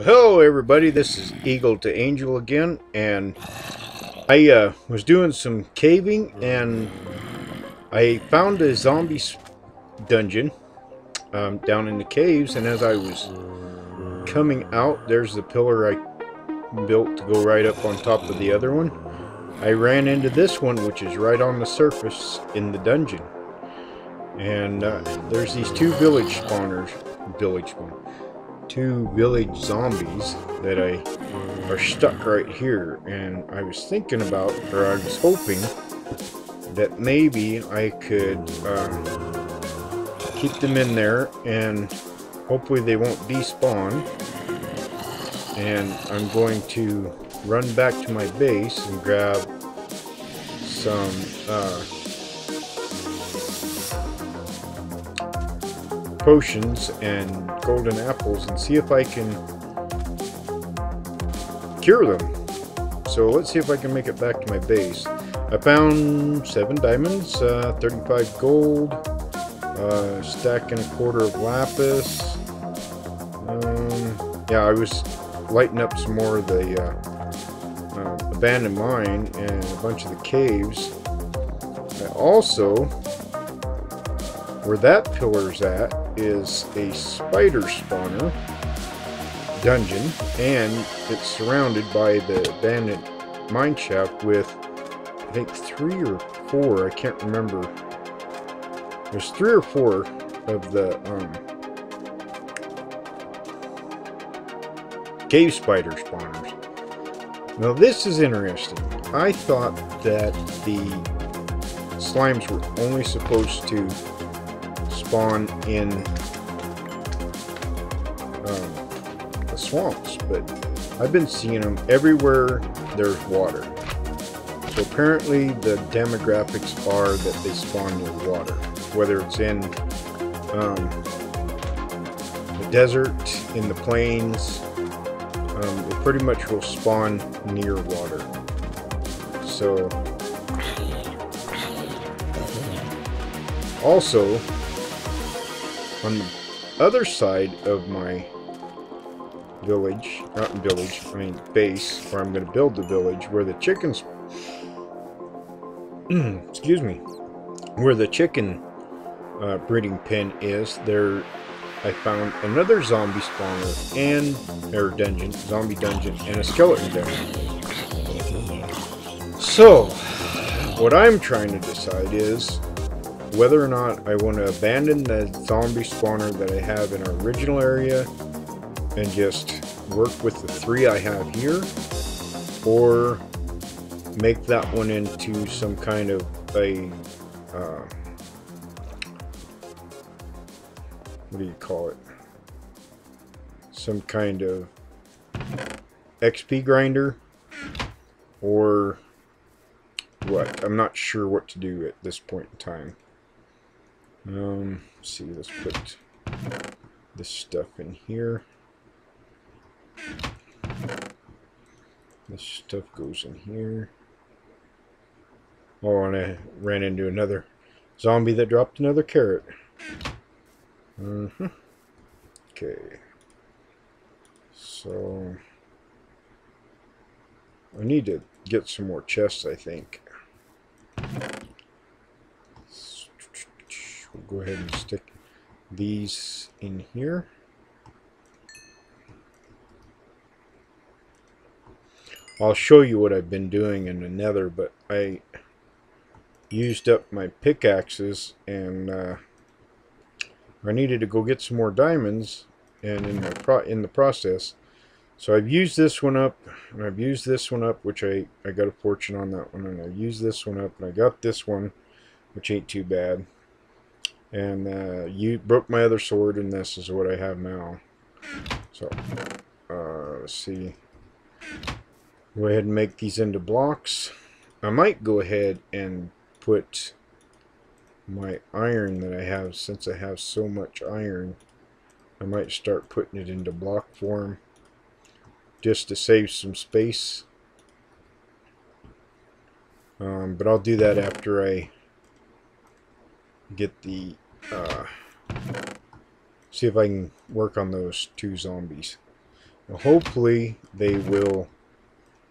Hello everybody, this is Eagle to Angel again, and I uh, was doing some caving, and I found a zombie dungeon um, down in the caves, and as I was coming out, there's the pillar I built to go right up on top of the other one. I ran into this one, which is right on the surface in the dungeon. And uh, there's these two village spawners, village spawners two village zombies that I are stuck right here. And I was thinking about or I was hoping that maybe I could um, keep them in there and hopefully they won't despawn. And I'm going to run back to my base and grab some uh, potions and golden apples and see if I can cure them. So let's see if I can make it back to my base. I found 7 diamonds, uh, 35 gold, uh, stack and a quarter of lapis. Um, yeah, I was lighting up some more of the uh, uh abandoned mine and a bunch of the caves. I also, where that pillar's at, is a spider spawner dungeon, and it's surrounded by the abandoned mine shaft with, I think, three or four, I can't remember. There's three or four of the um, cave spider spawners. Now this is interesting. I thought that the slimes were only supposed to spawn in um, the swamps, but I've been seeing them everywhere there's water. So apparently the demographics are that they spawn near water, whether it's in um, the desert, in the plains, um, it pretty much will spawn near water. So also on the other side of my village, not village, I mean base, where I'm going to build the village, where the chickens, excuse me, where the chicken uh, breeding pen is, there I found another zombie spawner and, or dungeon, zombie dungeon, and a skeleton dungeon. So, what I'm trying to decide is, whether or not I want to abandon the zombie spawner that I have in our original area and just work with the three I have here or make that one into some kind of a uh, what do you call it? Some kind of XP grinder or what? I'm not sure what to do at this point in time um, see, let's put this stuff in here. This stuff goes in here. Oh, and I ran into another zombie that dropped another carrot. Mm -hmm. Okay. So, I need to get some more chests, I think. We'll go ahead and stick these in here. I'll show you what I've been doing in the nether, but I used up my pickaxes and uh, I needed to go get some more diamonds and in the, in the process so I've used this one up and I've used this one up which I, I got a fortune on that one and I used this one up and I got this one which ain't too bad and uh, you broke my other sword and this is what I have now. So uh, let's see. Go ahead and make these into blocks. I might go ahead and put my iron that I have since I have so much iron I might start putting it into block form just to save some space. Um, but I'll do that after I get the, uh, see if I can work on those two zombies. hopefully they will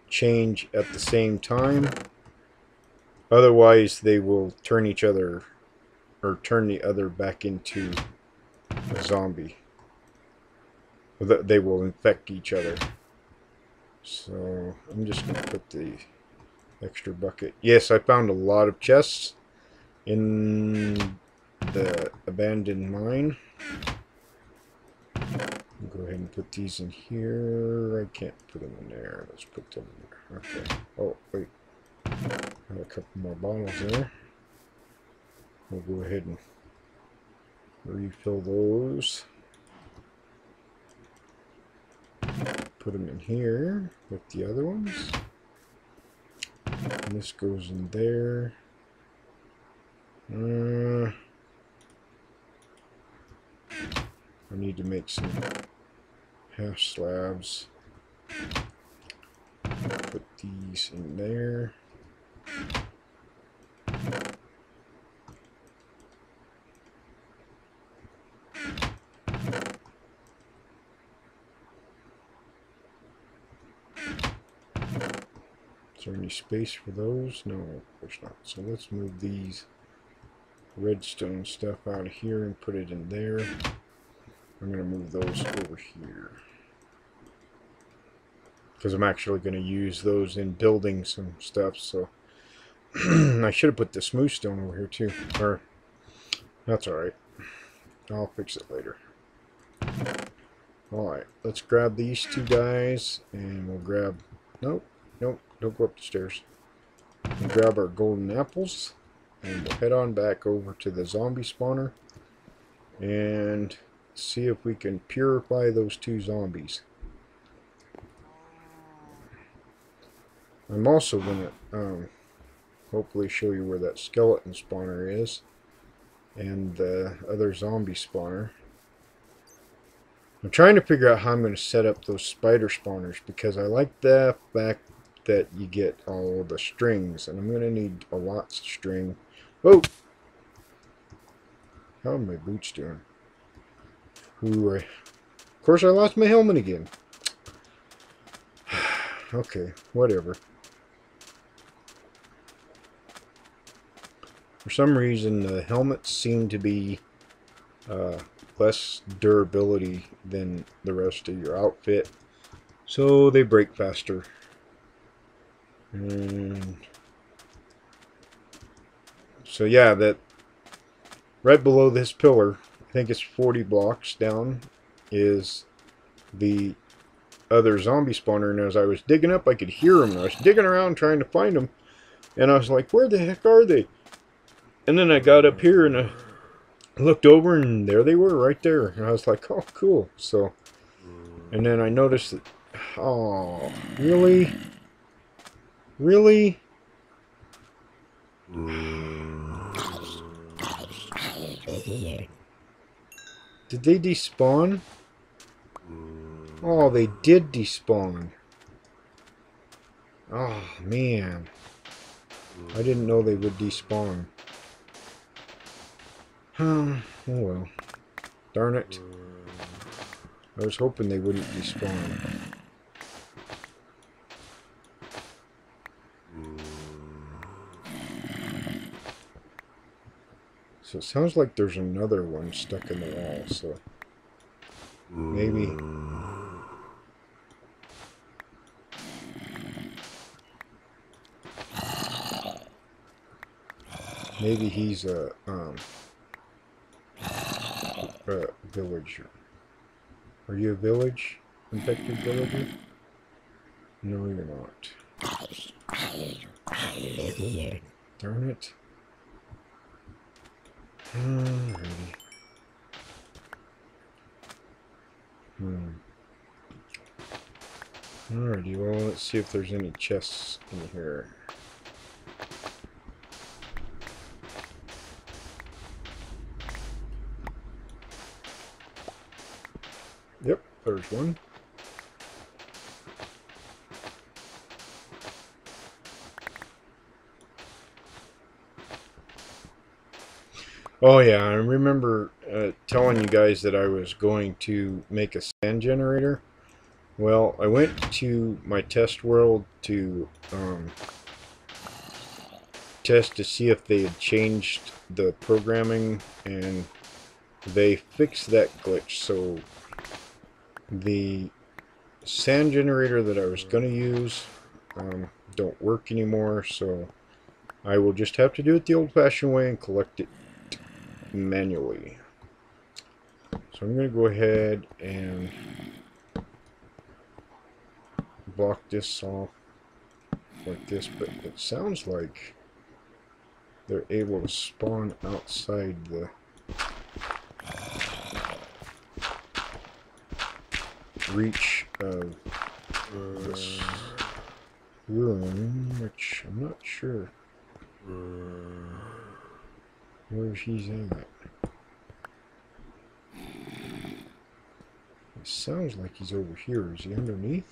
change at the same time. Otherwise, they will turn each other or turn the other back into a zombie. They will infect each other. So I'm just going to put the extra bucket. Yes, I found a lot of chests in the abandoned mine. Go ahead and put these in here. I can't put them in there. Let's put them in there. Okay. Oh, wait. Got a couple more bottles there. We'll go ahead and refill those. Put them in here with the other ones. And this goes in there. Uh, I need to make some half slabs. Put these in there. Is there any space for those? No, of course not. So let's move these redstone stuff out of here and put it in there. I'm going to move those over here. Because I'm actually going to use those in building some stuff, so... I should have put the smooth stone over here too. Or, that's alright. I'll fix it later. Alright, let's grab these two guys, and we'll grab... Nope, nope, don't go up the stairs. We'll grab our golden apples, and head on back over to the zombie spawner, and see if we can purify those two zombies. I'm also going to um, hopefully show you where that skeleton spawner is and the other zombie spawner. I'm trying to figure out how I'm going to set up those spider spawners because I like the fact that you get all the strings and I'm going to need a lot of string. Oh! How are my boots doing? Ooh, of course I lost my helmet again. okay, whatever. For some reason, the helmets seem to be uh, less durability than the rest of your outfit. So they break faster. And so yeah, that right below this pillar I think it's 40 blocks down, is the other zombie spawner. And as I was digging up, I could hear them. I was digging around trying to find them. And I was like, where the heck are they? And then I got up here and I looked over and there they were right there. And I was like, oh, cool. So, and then I noticed that, oh, really? Really? Did they despawn? Oh, they did despawn. Oh, man. I didn't know they would despawn. Huh. Oh, well. Darn it. I was hoping they wouldn't despawn. So it sounds like there's another one stuck in the wall, so maybe... Maybe he's a, um, a villager. Are you a village? Infected villager? No, you're not. Darn it. Alrighty. Hmm. Alrighty, well, let's see if there's any chests in here. Yep, there's one. Oh yeah, I remember uh, telling you guys that I was going to make a sand generator. Well, I went to my test world to um, test to see if they had changed the programming and they fixed that glitch so the sand generator that I was going to use um, don't work anymore so I will just have to do it the old-fashioned way and collect it manually. So I'm going to go ahead and block this off like this, but it sounds like they're able to spawn outside the reach of this room, which I'm not sure where he's at. It sounds like he's over here. Is he underneath?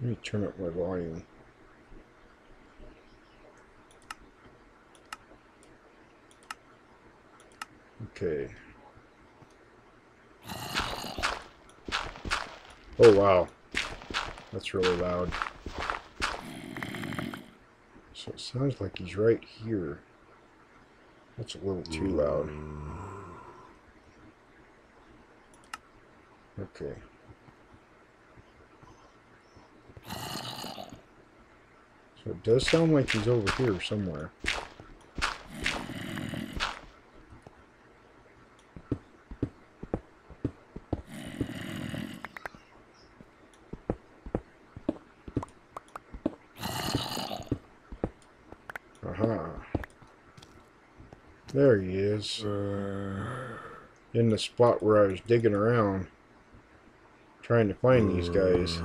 Let me turn up my volume. Oh wow. That's really loud. So it sounds like he's right here. That's a little too loud. Okay. So it does sound like he's over here somewhere. He is. Uh, in the spot where I was digging around. Trying to find these guys.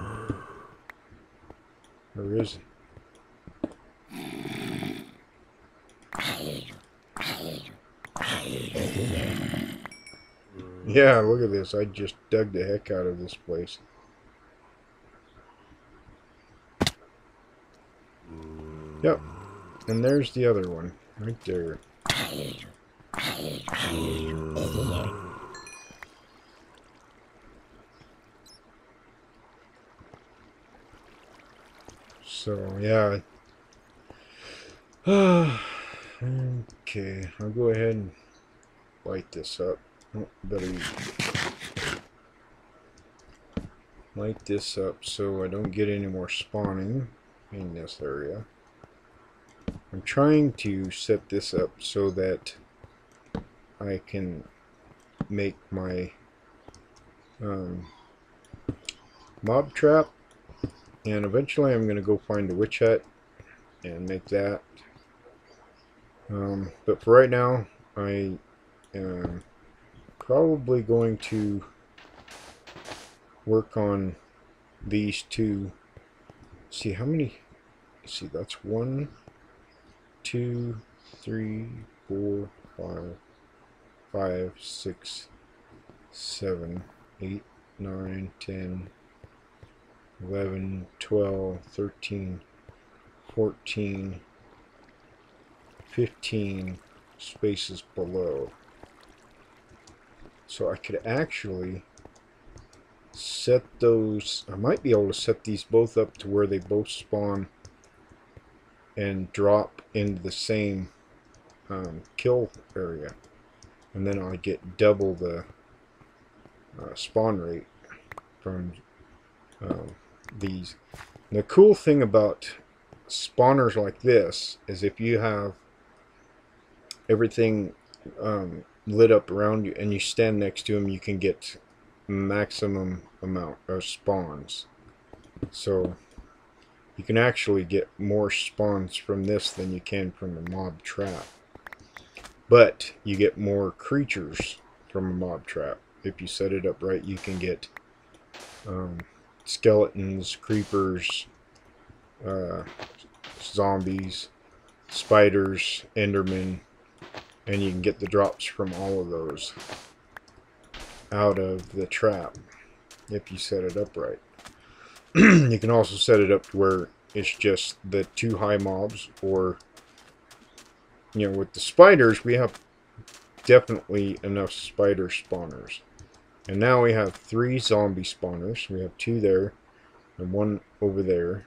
Where is he? Yeah, look at this. I just dug the heck out of this place. Yep. And there's the other one. Right there. So, yeah. okay, I'll go ahead and light this up. Oh, better light this up so I don't get any more spawning in this area. I'm trying to set this up so that I can make my um, mob trap and eventually I'm going to go find a witch hut and make that. Um, but for right now I am probably going to work on these two. See how many see that's one two three four five five six seven eight nine ten 11, 12, 13, 14, 15 spaces below. So I could actually set those, I might be able to set these both up to where they both spawn and drop into the same um, kill area. And then I get double the uh, spawn rate from um, these. The cool thing about spawners like this is if you have everything um, lit up around you and you stand next to them, you can get maximum amount of spawns. So you can actually get more spawns from this than you can from a mob trap. But you get more creatures from a mob trap. If you set it up right, you can get um, skeletons, creepers, uh, zombies, spiders, endermen, and you can get the drops from all of those out of the trap. if you set it up right. you can also set it up to where it's just the two high mobs or you know with the spiders we have definitely enough spider spawners. And now we have three zombie spawners. We have two there and one over there.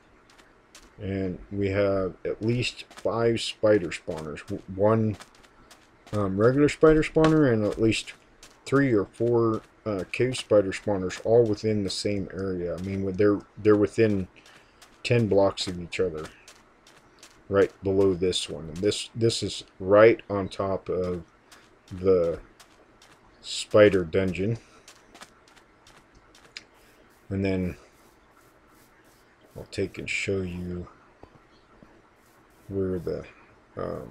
And we have at least five spider spawners. One um, regular spider spawner and at least three or four uh, cave spider spawners all within the same area. I mean they're they're within 10 blocks of each other right below this one. And this this is right on top of the spider dungeon. And then I'll take and show you where the um,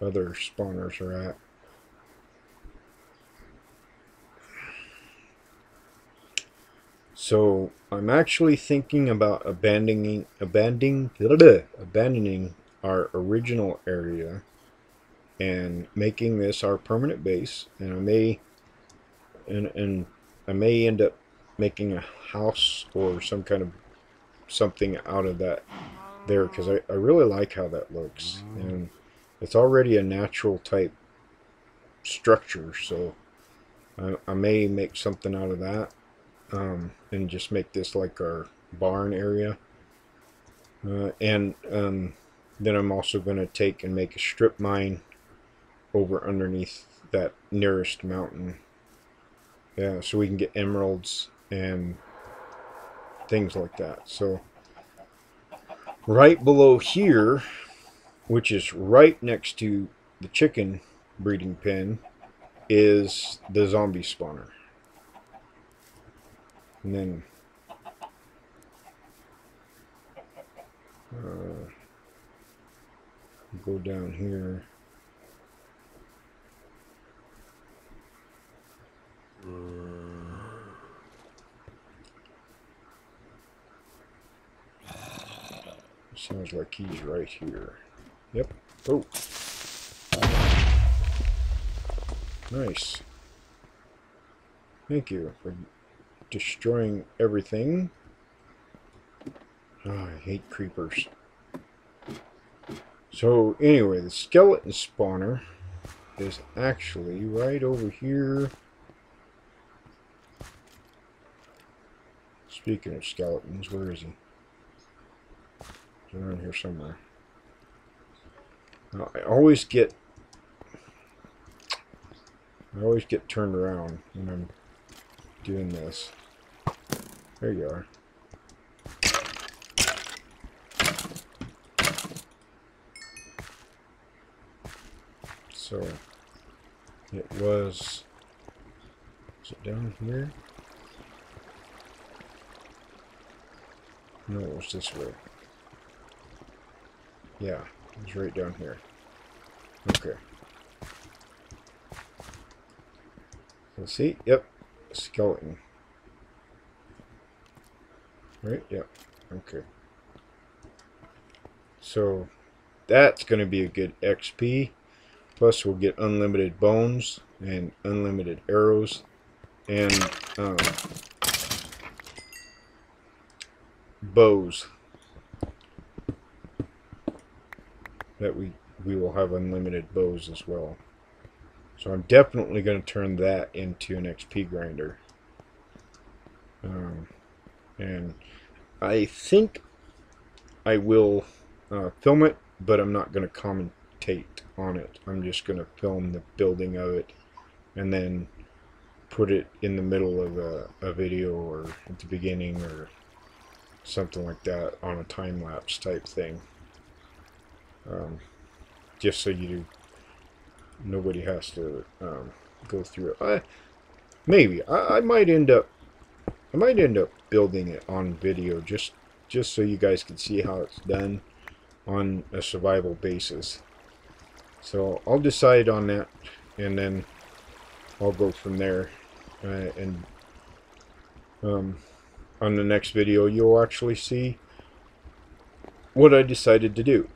other spawners are at So I'm actually thinking about abandoning abandoning abandoning our original area and making this our permanent base. And I may and and I may end up making a house or some kind of something out of that there because I, I really like how that looks. Mm-hmm. And it's already a natural type structure so I, I may make something out of that um, and just make this like our barn area. Uh, and um, then I'm also going to take and make a strip mine over underneath that nearest mountain. Yeah, so we can get emeralds and things like that. So right below here, which is right next to the chicken breeding pen, is the zombie spawner. And then uh, go down here. Sounds like he's right here. Yep. Oh. Nice. Thank you for destroying everything. Oh, I hate creepers. So anyway, the skeleton spawner is actually right over here. Speaking of skeletons, where is he? He's around here somewhere. Now, I always get I always get turned around when I'm doing this. There you are. So it was, is it down here? No, it was this way. Yeah, it was right down here. Okay. Let's see. Yep. Skeleton. Right? Yeah. Okay. So that's going to be a good XP. Plus we'll get unlimited bones and unlimited arrows and um, bows that we we will have unlimited bows as well. So I'm definitely going to turn that into an XP grinder. And I think I will uh, film it, but I'm not going to commentate on it. I'm just going to film the building of it and then put it in the middle of a, a video or at the beginning or something like that on a time-lapse type thing. Um, just so you nobody has to um, go through it. I, maybe I, I might end up I might end up building it on video just just so you guys can see how it's done on a survival basis. So I'll decide on that and then I'll go from there uh, and um, on the next video you'll actually see what I decided to do.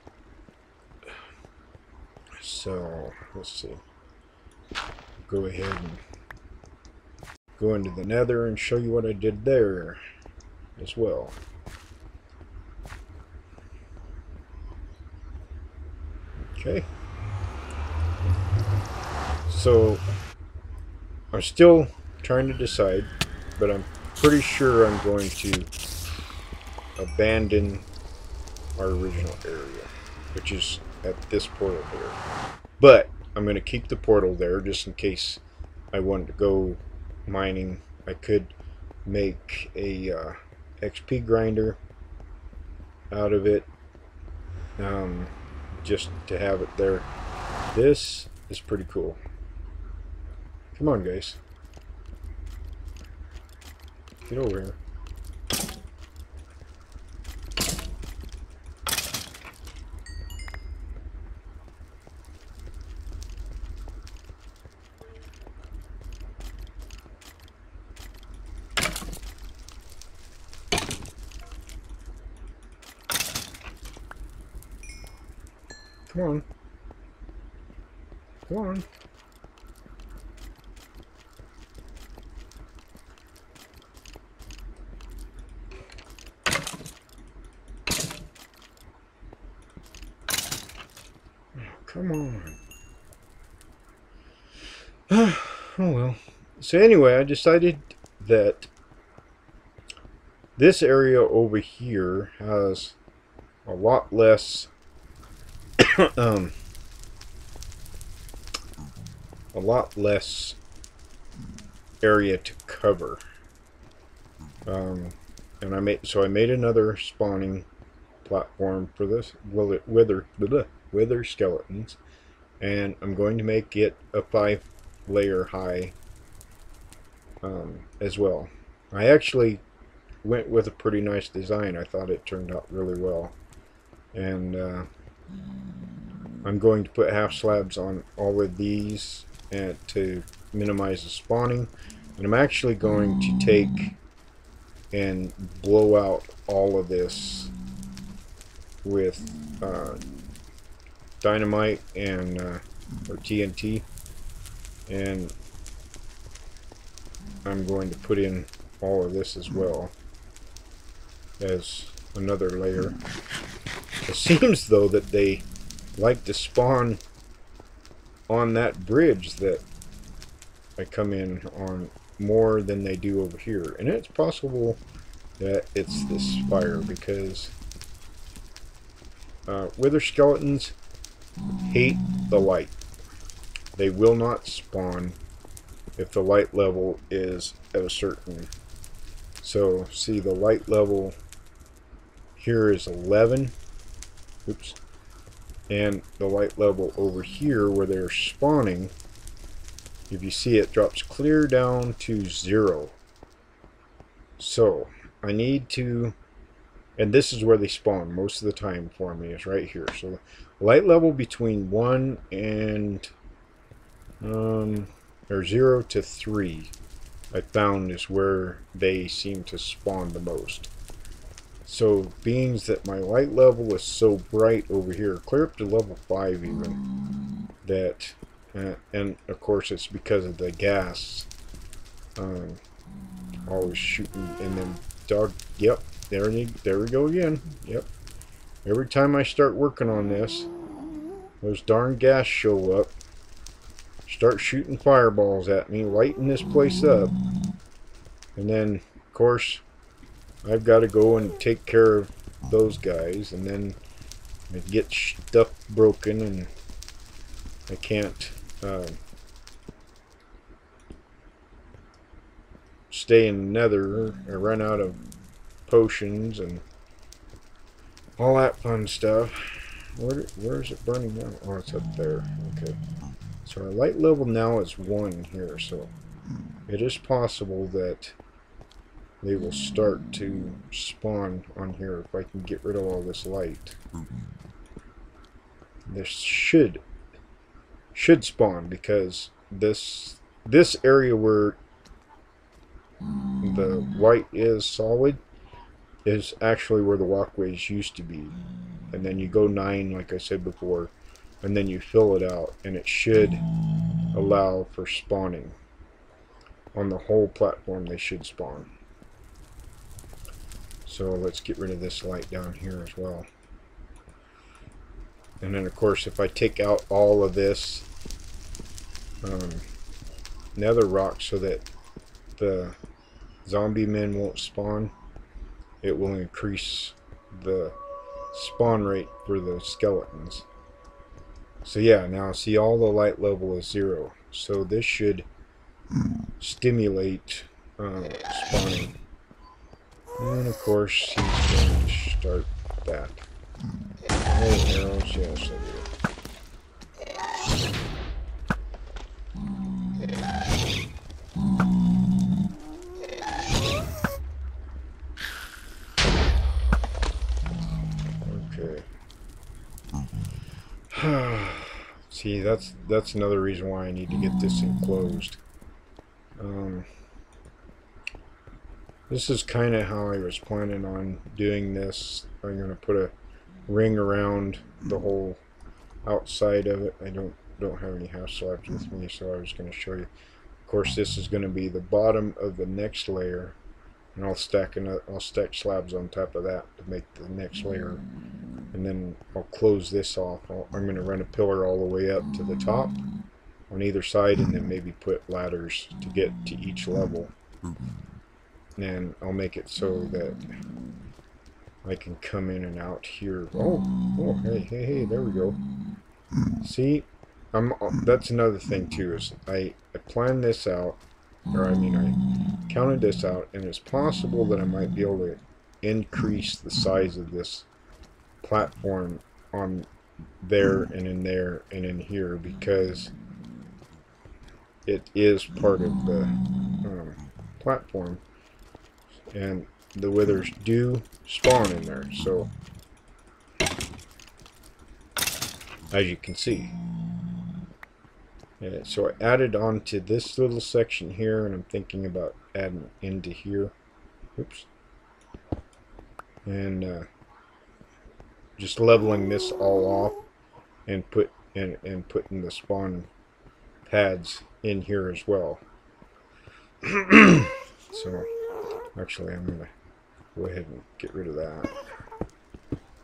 So let's see. Go ahead and go into the nether and show you what I did there as well. Okay. So, I'm still trying to decide, but I'm pretty sure I'm going to abandon our original area, which is at this portal here. But I'm going to keep the portal there just in case I wanted to go mining. I could make a uh, XP grinder out of it um, just to have it there. This is pretty cool. Come on, guys. Get over here. Come on. Come on. Come on. oh well. So anyway, I decided that this area over here has a lot less um, a lot less area to cover. Um, and I made so I made another spawning platform for this wither wither wither skeletons, and I'm going to make it a five layer high um, as well. I actually went with a pretty nice design. I thought it turned out really well, and. Uh, I'm going to put half slabs on all of these and to minimize the spawning. And I'm actually going to take and blow out all of this with uh, dynamite and uh, or TNT and I'm going to put in all of this as well as another layer it seems, though, that they like to spawn on that bridge that I come in on more than they do over here. And it's possible that it's this fire because uh, wither skeletons hate the light. They will not spawn if the light level is at a certain. So see the light level here is 11 oops, and the light level over here where they're spawning, if you see it drops clear down to zero. So I need to, and this is where they spawn most of the time for me is right here. So light level between one and um, or zero to three I found is where they seem to spawn the most. So being that my light level is so bright over here, clear up to level 5 even, that, uh, and of course it's because of the ghasts, um, always shooting, and then dog, yep, there, there we go again, yep. Every time I start working on this, those darn ghasts show up, start shooting fireballs at me, lighting this place up, and then, of course, I've got to go and take care of those guys and then I get stuff broken and I can't uh, stay in the nether I run out of potions and all that fun stuff where, where is it burning now? Oh, it's up there. Okay. So our light level now is 1 here, so hmm. it is possible that they will start to spawn on here if I can get rid of all this light. Hmm. This should should spawn because this this area where the white is solid is actually where the walkways used to be. And then you go nine, like I said before, and then you fill it out, and it should allow for spawning. on the whole platform they should spawn. So let's get rid of this light down here as well. And then of course if I take out all of this um, nether rock so that the zombie men won't spawn, it will increase the spawn rate for the skeletons. So yeah, now see all the light level is zero. So this should stimulate uh, spawning. And of course, he's going to start that. Oh, arrows, yes, I do. See, that's that's another reason why I need to get this enclosed. Um, this is kind of how I was planning on doing this. I'm going to put a ring around the whole outside of it. I don't don't have any half slabs with me, so I was going to show you. Of course, this is going to be the bottom of the next layer, and I'll stack another, I'll stack slabs on top of that to make the next layer and then I'll close this off. i am going to run a pillar all the way up to the top on either side and then maybe put ladders to get to each level. And I'll make it so that I can come in and out here. Oh, oh, hey, hey, hey, there we go. See, I'm. That's another thing too is I, I planned this out, or I mean? I counted this out, and it's possible that I might be able to increase the size of this platform on there and in there and in here because it is part of the um, platform and the withers do spawn in there. So as you can see so I added on to this little section here and I'm thinking about adding into here oops and uh, just leveling this all off and put and, and putting the spawn pads in here as well. so actually I'm gonna go ahead and get rid of that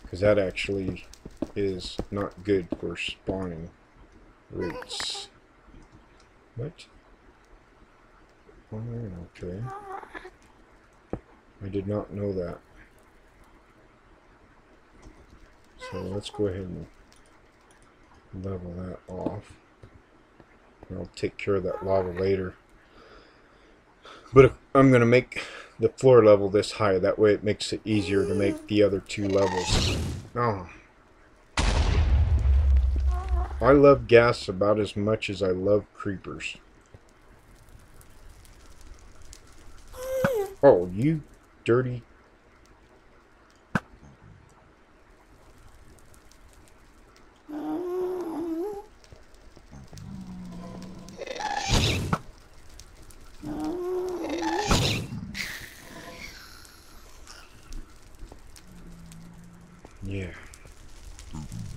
because that actually is not good for spawning rates. What? Oh, okay. I did not know that. So let's go ahead and level that off. I'll take care of that lava later. But I'm going to make the floor level this high. That way it makes it easier to make the other two levels. Oh. I love ghasts about as much as I love creepers. Mm. Oh, you dirty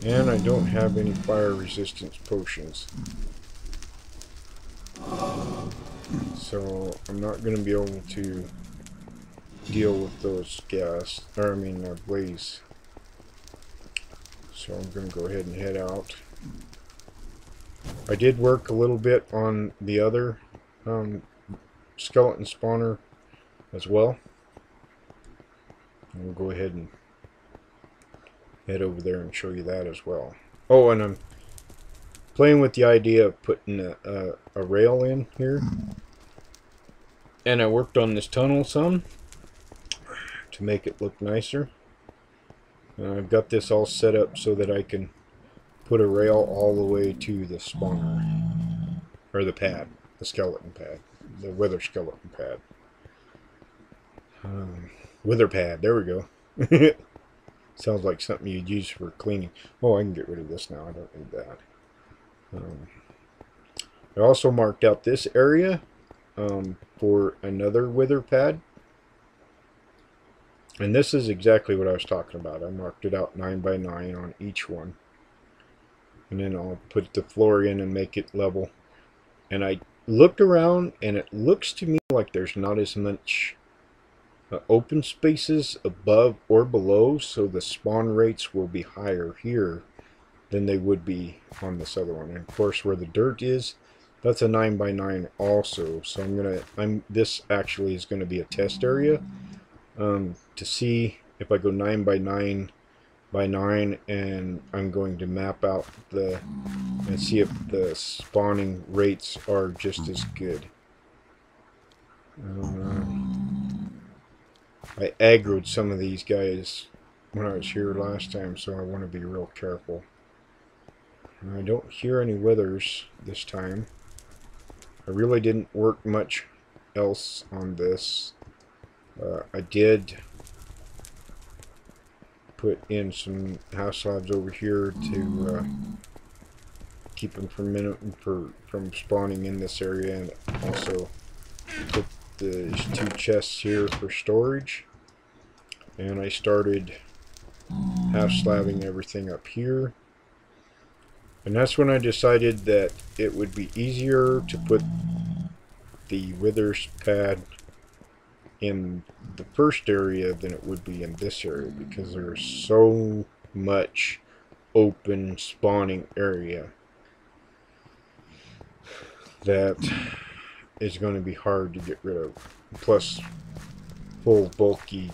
And I don't have any fire resistance potions. So I'm not going to be able to deal with those ghasts, or I mean uh, blaze. So I'm going to go ahead and head out. I did work a little bit on the other um, skeleton spawner as well. We'll go ahead and head over there and show you that as well. Oh, and I'm playing with the idea of putting a, a, a rail in here. And I worked on this tunnel some to make it look nicer. And I've got this all set up so that I can put a rail all the way to the spawner. Or the pad. The skeleton pad. The wither skeleton pad. Um, wither pad. There we go. Sounds like something you'd use for cleaning. Oh, I can get rid of this now. I don't need that. Um, I also marked out this area um, for another wither pad. And this is exactly what I was talking about. I marked it out 9 by 9 on each one. And then I'll put the floor in and make it level. And I looked around and it looks to me like there's not as much uh, open spaces above or below, so the spawn rates will be higher here than they would be on this other one. And of course, where the dirt is, that's a 9 by 9 also. So I'm gonna, I'm this actually is gonna be a test area um, to see if I go 9 by 9 by 9 and I'm going to map out the and see if the spawning rates are just as good. Uh, I aggroed some of these guys when I was here last time, so I want to be real careful. I don't hear any withers this time. I really didn't work much else on this. Uh, I did put in some half slabs over here to uh, keep them from for from spawning in this area, and also put the two chests here for storage. And I started half slabbing everything up here. And that's when I decided that it would be easier to put the withers pad in the first area than it would be in this area because there's so much open spawning area that is going to be hard to get rid of. Plus, full bulky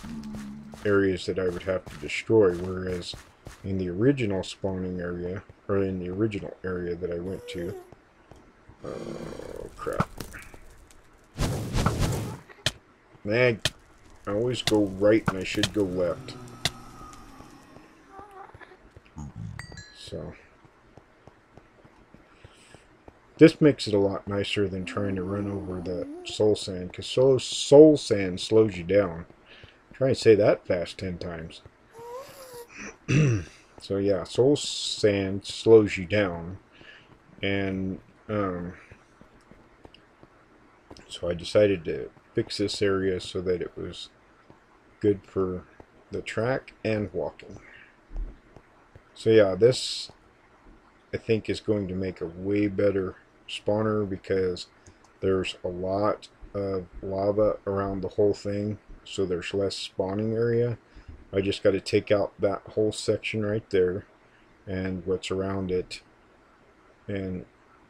areas that I would have to destroy, whereas in the original spawning area, or in the original area that I went to, oh crap. Man, I always go right and I should go left. So. This makes it a lot nicer than trying to run over the soul sand, because soul, soul sand slows you down. Try and say that fast ten times. so yeah, soul sand slows you down. And um, so I decided to fix this area so that it was good for the track and walking. So yeah, this I think is going to make a way better spawner because there's a lot of lava around the whole thing so there's less spawning area. I just got to take out that whole section right there and what's around it and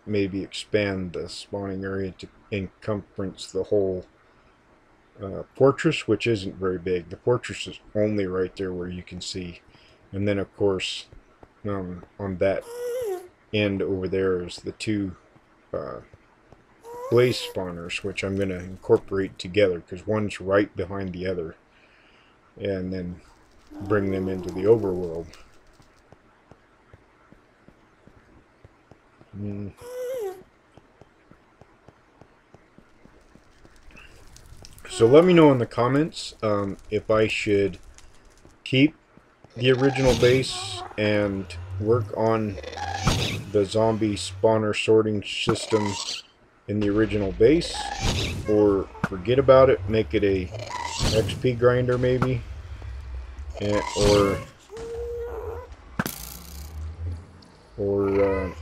maybe expand the spawning area to encompass the whole uh, fortress which isn't very big. The fortress is only right there where you can see. And then of course um, on that end over there is the two uh, blaze spawners, which I'm going to incorporate together because one's right behind the other. And then bring them into the overworld. Mm. So let me know in the comments um, if I should keep the original base and work on the zombie spawner sorting system in the original base or forget about it make it a XP grinder maybe. And, or or uh,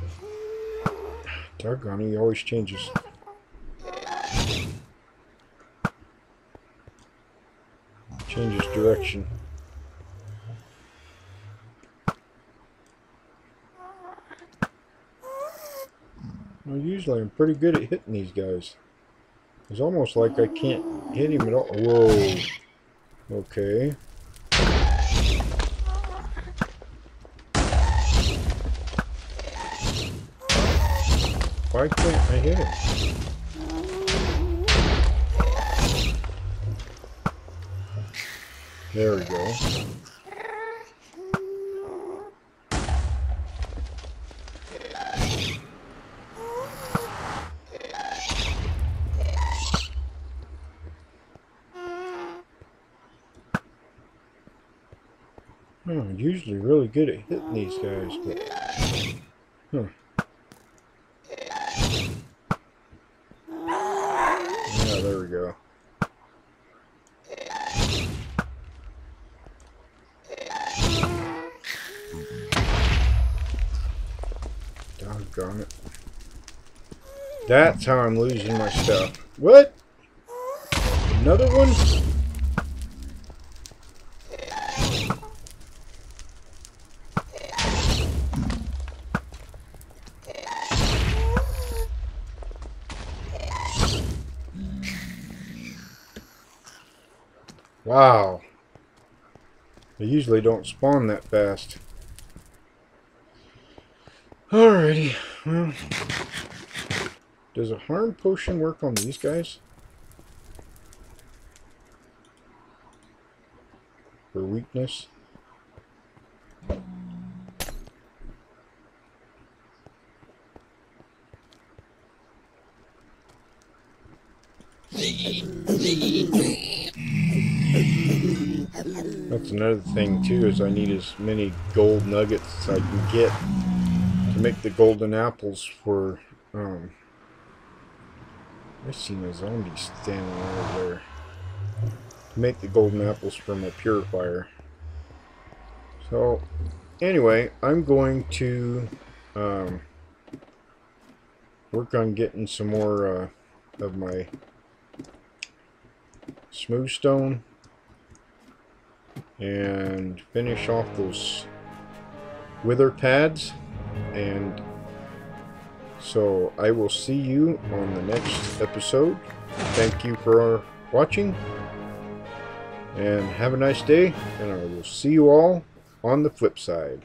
he always changes. Changes direction Well, usually I'm pretty good at hitting these guys. It's almost like I can't hit him at all. Whoa. Okay. Why can't I hit him? There we go. Oh, usually really good at hitting these guys, but... Huh. Yeah, there we go. Doggone it. That's how I'm losing my stuff. What? Another one? Usually don't spawn that fast. Alrighty. Well, does a harm potion work on these guys? For weakness? Another thing too, is I need as many gold nuggets as I can get to make the golden apples for, um, I seen a zombie standing over there. To make the golden apples for my purifier. So, anyway, I'm going to, um, work on getting some more, uh, of my smooth stone and finish off those wither pads. And so I will see you on the next episode. Thank you for watching and have a nice day and I will see you all on the flip side